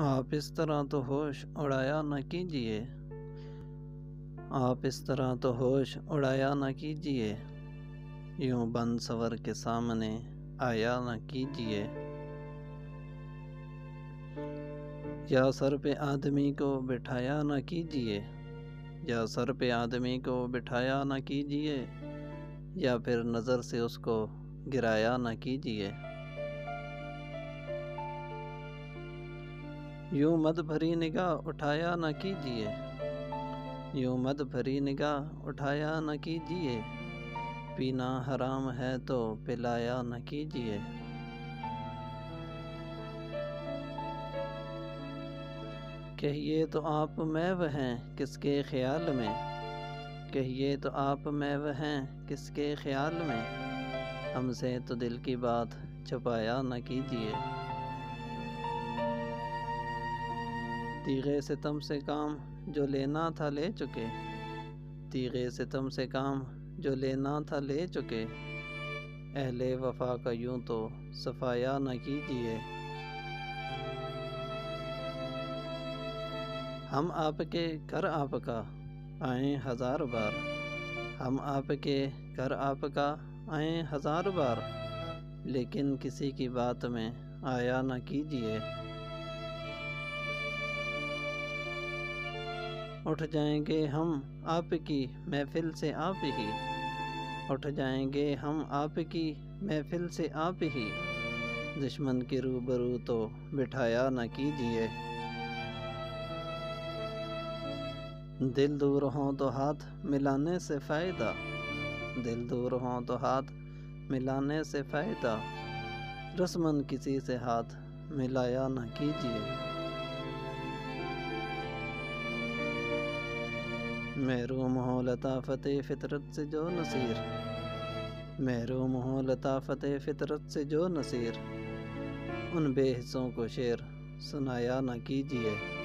आप इस तरह तो होश उड़ाया न कीजिए। आप इस तरह तो होश उड़ाया न कीजिए। यूँ बंद सवर के सामने आया न कीजिए। या सर पे आदमी को बिठाया न कीजिए। या सर पे आदमी को बिठाया न कीजिए। या फिर नज़र से उसको गिराया न कीजिए। यूँ मद भरी निगाह उठाया न कीजिए। यूँ मद भरी निगाह उठाया न कीजिए। पीना हराम है तो पिलाया न कीजिए। कहिए तो आप मैव हैं किसके ख्याल में? कहिए तो आप मैव हैं किसके ख्याल में? हमसे तो दिल की बात छुपाया न कीजिए। तीगे सितम से काम जो लेना था ले चुके। तीगे सितम से काम जो लेना था ले चुके। अहले वफा का यूँ तो सफाया न कीजिए। हम आपके कर आपका आए हज़ार बार। हम आपके कर आपका आए हज़ार बार। लेकिन किसी की बात में आया न कीजिए। उठ जाएँगे हम आपकी महफिल से आप ही। उठ जाएँगे हम आपकी महफिल से आप ही। दुश्मन के रूबरू तो बिठाया न कीजिए। दिल दूर हो तो हाथ मिलाने से फ़ायदा। दिल दूर हो तो हाथ मिलाने से फ़ायदा। रस्मन किसी से हाथ मिलाया न कीजिए। महरूम हो लताफ़त फ़ितरत से जो नसीर। महरूम हो लताफ़त फ़ितरत से जो नसीर। उन बेहसों को शेर सुनाया न कीजिए।